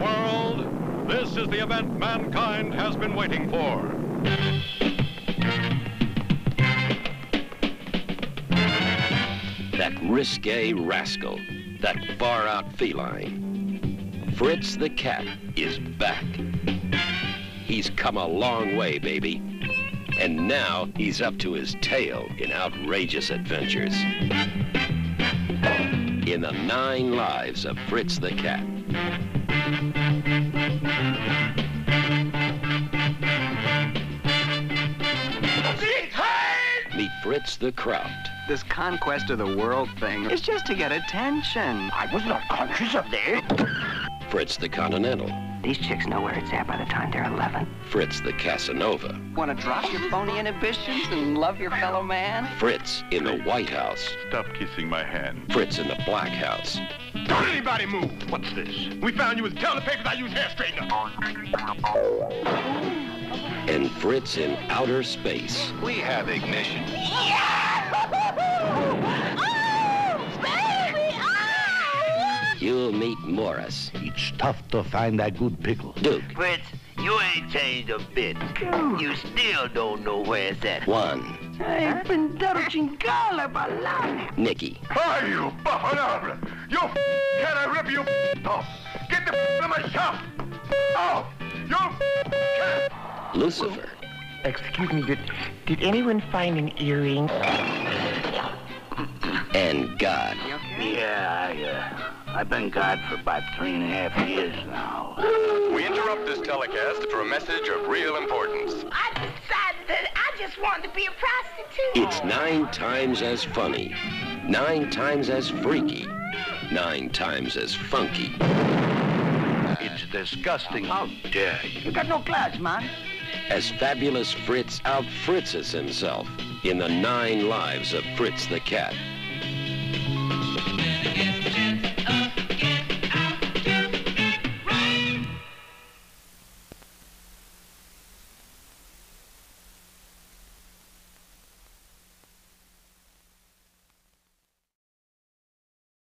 world, this is the event mankind has been waiting for. That risque rascal, that far-out feline. Fritz the cat is back. He's come a long way, baby. And now he's up to his tail in outrageous adventures. In the nine lives of Fritz the cat. Meet Fritz the Kraut. This conquest of the world thing is just to get attention. I was not conscious of that. Fritz the Continental. These chicks know where it's at by the time they're 11. Fritz the Casanova. Want to drop your phony inhibitions and love your fellow man? Fritz in the White House. Stop kissing my hand. Fritz in the Black House. Don't anybody move. What's this? We found you with toilet paper I use hair straightener. And Fritz in outer space. We have ignition. You'll meet Morris. It's tough to find that good pickle. Duke. Fritz, you ain't changed a bit. You still don't know where it's at. Juan. Hey, pendero chingala balani. Nicky. Are you buffalo? You can I rip you off? Get the out of my shop. Oh, you can. Lucifer. Excuse me, did, did anyone find an earring? And God. Yeah, I, uh, I've been God for about three and a half years now. We interrupt this telecast for a message of real importance. I decided that I just wanted to be a prostitute. It's nine times as funny, nine times as freaky, nine times as funky. It's disgusting. Oh. How dare you? You got no class, man. As fabulous Fritz out Fritzes himself in the nine lives of Fritz the cat.